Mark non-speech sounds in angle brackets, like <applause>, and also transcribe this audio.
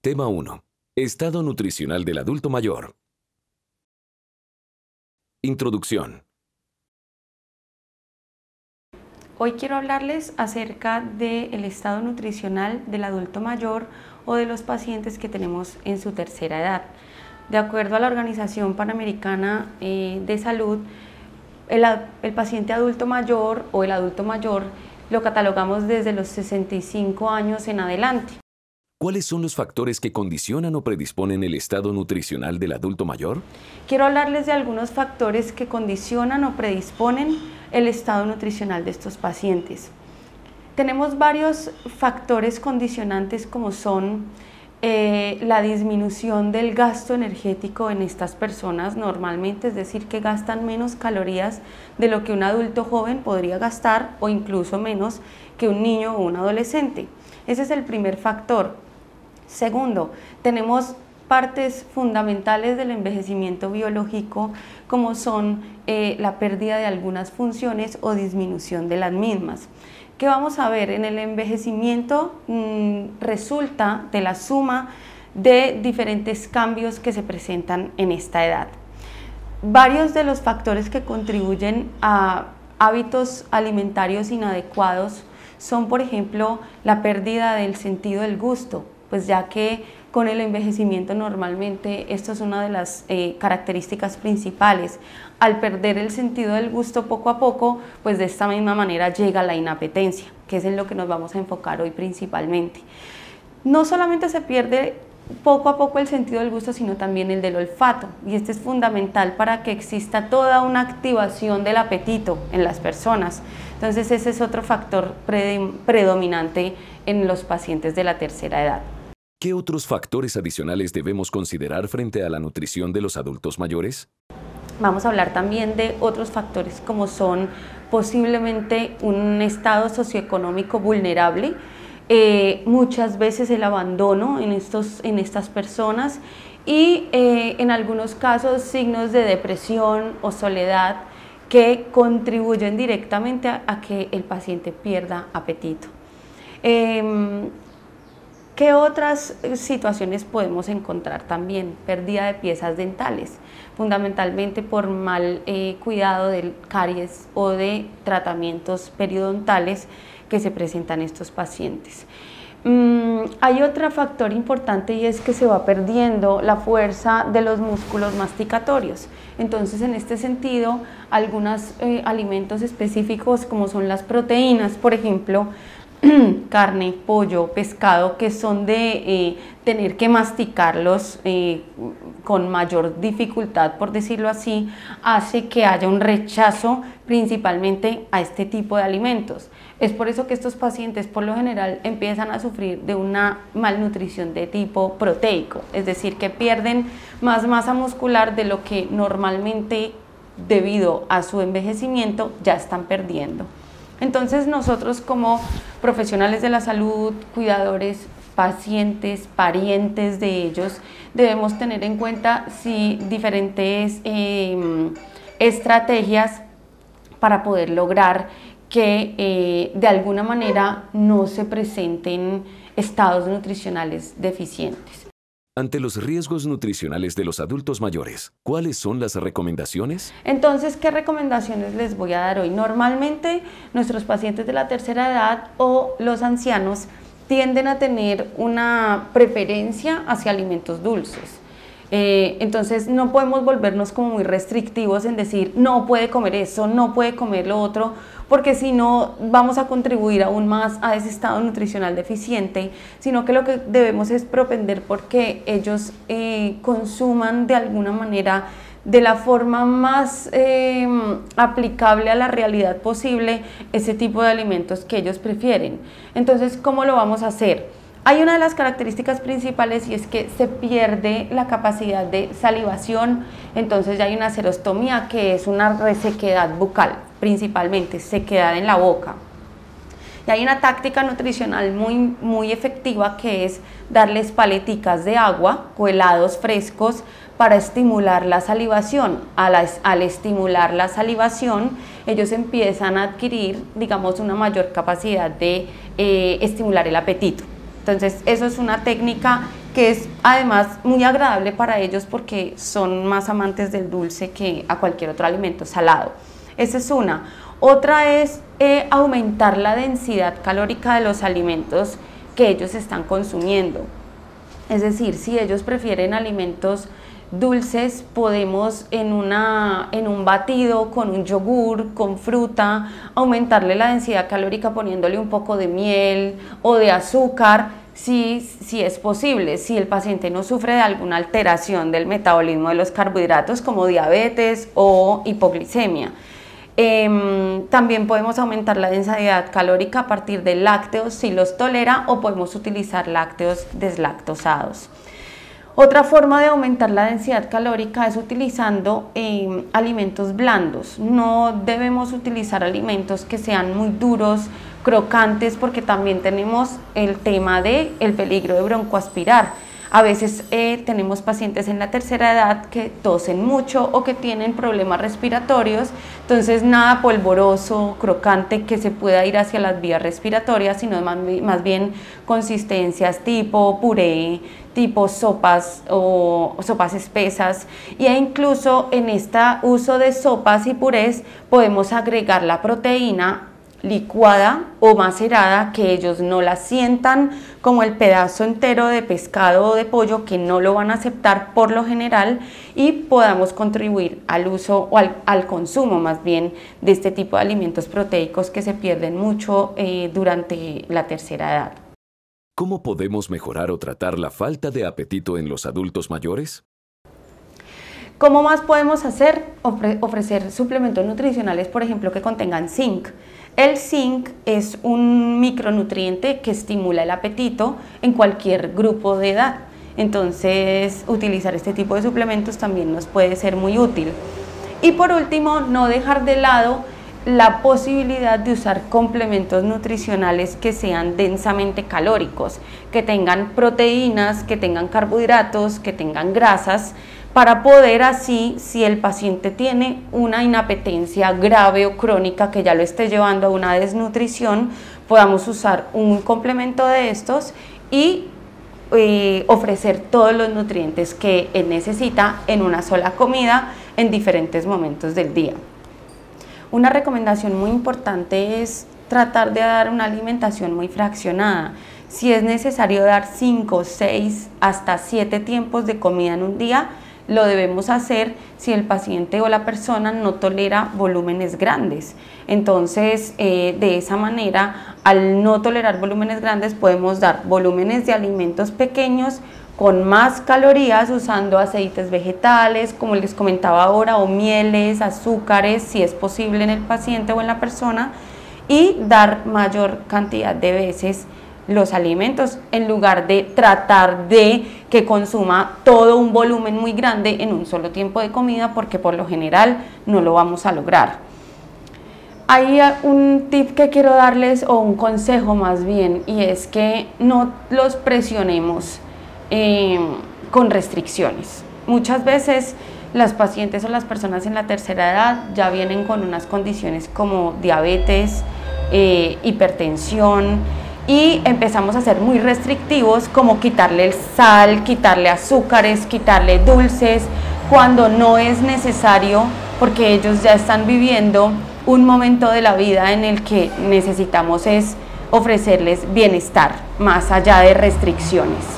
Tema 1. Estado nutricional del adulto mayor. Introducción. Hoy quiero hablarles acerca del estado nutricional del adulto mayor o de los pacientes que tenemos en su tercera edad. De acuerdo a la Organización Panamericana eh, de Salud, el, el paciente adulto mayor o el adulto mayor lo catalogamos desde los 65 años en adelante. ¿Cuáles son los factores que condicionan o predisponen el estado nutricional del adulto mayor? Quiero hablarles de algunos factores que condicionan o predisponen el estado nutricional de estos pacientes. Tenemos varios factores condicionantes como son eh, la disminución del gasto energético en estas personas normalmente, es decir, que gastan menos calorías de lo que un adulto joven podría gastar o incluso menos que un niño o un adolescente. Ese es el primer factor. Segundo, tenemos partes fundamentales del envejecimiento biológico como son eh, la pérdida de algunas funciones o disminución de las mismas. ¿Qué vamos a ver? En el envejecimiento mm, resulta de la suma de diferentes cambios que se presentan en esta edad. Varios de los factores que contribuyen a hábitos alimentarios inadecuados son, por ejemplo, la pérdida del sentido del gusto, pues ya que con el envejecimiento normalmente esto es una de las eh, características principales. Al perder el sentido del gusto poco a poco, pues de esta misma manera llega la inapetencia, que es en lo que nos vamos a enfocar hoy principalmente. No solamente se pierde poco a poco el sentido del gusto, sino también el del olfato. Y este es fundamental para que exista toda una activación del apetito en las personas. Entonces ese es otro factor predominante en los pacientes de la tercera edad. ¿Qué otros factores adicionales debemos considerar frente a la nutrición de los adultos mayores? Vamos a hablar también de otros factores como son posiblemente un estado socioeconómico vulnerable, eh, muchas veces el abandono en, estos, en estas personas y eh, en algunos casos signos de depresión o soledad que contribuyen directamente a, que el paciente pierda apetito. Em, ¿Qué otras eh, situaciones podemos encontrar también? Pérdida de piezas dentales, fundamentalmente por mal eh, cuidado del caries o de tratamientos periodontales que se presentan en estos pacientes. Mm, hay otro factor importante y es que se va perdiendo la fuerza de los músculos masticatorios. Entonces, en este sentido, algunos eh, alimentos específicos como son las proteínas, por ejemplo, <clears throat> carne, pollo, pescado, que son de eh, tener que masticarlos eh, con mayor dificultad, por decirlo así, hace que haya un rechazo principalmente a este tipo de alimentos. Es por eso que estos pacientes por lo general empiezan a sufrir de una malnutrición de tipo proteico, es decir, que pierden más masa muscular de lo que normalmente debido a su envejecimiento ya están perdiendo. Entonces nosotros como profesionales de la salud, cuidadores, pacientes, parientes de ellos, debemos tener en cuenta diferentes em, estrategias para poder lograr que eh, de alguna manera no se presenten estados nutricionales deficientes. Ante los riesgos nutricionales de los adultos mayores, ¿cuáles son las recomendaciones? Entonces, ¿qué recomendaciones les voy a dar hoy? Normalmente nuestros pacientes de la tercera edad o los ancianos tienden a tener una preferencia hacia alimentos dulces. Eh, entonces no podemos volvernos como muy restrictivos en decir no puede comer eso, no puede comer lo otro, porque si no vamos a contribuir aún más a ese estado nutricional deficiente, sino que lo que debemos es propender porque ellos eh, consuman de alguna manera de la forma más em, aplicable a la realidad posible ese tipo de alimentos que ellos prefieren. Entonces, ¿cómo lo vamos a hacer? Hay una de las características principales y es que se pierde la capacidad de salivación, entonces ya hay una serostomía que es una resequedad bucal, principalmente sequedad en la boca. Y hay una táctica nutricional muy, muy efectiva que es darles paleticas de agua helados frescos para estimular la salivación. Al, al, estimular la salivación, ellos empiezan a adquirir, digamos, una mayor capacidad de eh, estimular el apetito. Entonces, eso es una técnica que es además muy agradable para ellos porque son más amantes del dulce que a cualquier otro alimento salado. Esa es una. Otra es eh, aumentar la densidad calórica de los alimentos que ellos están consumiendo. Es decir, si ellos prefieren alimentos dulces, podemos en, una, en un batido con un yogur, con fruta, aumentarle la densidad calórica poniéndole un poco de miel o de azúcar, si, si es posible, si el paciente no sufre de alguna alteración del metabolismo de los carbohidratos como diabetes o hipoglicemia. Em, también podemos aumentar la densidad calórica a partir de lácteos si los tolera o podemos utilizar lácteos deslactosados. Otra forma de aumentar la densidad calórica es utilizando em, alimentos blandos. No debemos utilizar alimentos que sean muy duros, crocantes, porque también tenemos el tema del el peligro de broncoaspirar a veces eh, tenemos pacientes en la tercera edad que tosen mucho o que tienen problemas respiratorios, entonces nada polvoroso, crocante que se pueda ir hacia las vías respiratorias, sino más, bien consistencias tipo puré, tipo sopas o sopas espesas. E incluso en este uso de sopas y purés podemos agregar la proteína licuada o macerada que ellos no la sientan como el pedazo entero de pescado o de pollo que no lo van a aceptar por lo general y podamos contribuir al uso o al, consumo más bien de este tipo de alimentos proteicos que se pierden mucho eh, durante la tercera edad. ¿Cómo podemos mejorar o tratar la falta de apetito en los adultos mayores? ¿Cómo más podemos hacer? ofrecer suplementos nutricionales, por ejemplo, que contengan zinc. El zinc es un micronutriente que estimula el apetito en cualquier grupo de edad. Entonces, utilizar este tipo de suplementos también nos puede ser muy útil. Y por último, no dejar de lado la posibilidad de usar complementos nutricionales que sean densamente calóricos, que tengan proteínas, que tengan carbohidratos, que tengan grasas, para poder así, si el paciente tiene una inapetencia grave o crónica que ya lo esté llevando a una desnutrición, podamos usar un complemento de estos y eh, ofrecer todos los nutrientes que él necesita en una sola comida en diferentes momentos del día. Una recomendación muy importante es tratar de dar una alimentación muy fraccionada. Si es necesario dar 5, 6, hasta 7 tiempos de comida en un día, lo debemos hacer si el paciente o la persona no tolera volúmenes grandes. Entonces, eh, de esa manera, al no tolerar volúmenes grandes, podemos dar volúmenes de alimentos pequeños con más calorías usando aceites vegetales, como les comentaba ahora, o mieles, azúcares, si es posible en el paciente o en la persona, y dar mayor cantidad de veces los alimentos en lugar de tratar de que consuma todo un volumen muy grande en un solo tiempo de comida porque por lo general no lo vamos a lograr. Hay un tip que quiero darles o un consejo más bien y es que no los presionemos em, con restricciones. Muchas veces las pacientes o las personas en la tercera edad ya vienen con unas condiciones como diabetes, eh, hipertensión, y empezamos a ser muy restrictivos como quitarle el sal, quitarle azúcares, quitarle dulces, cuando no es necesario porque ellos ya están viviendo un momento de la vida en el que necesitamos es ofrecerles bienestar más allá de restricciones.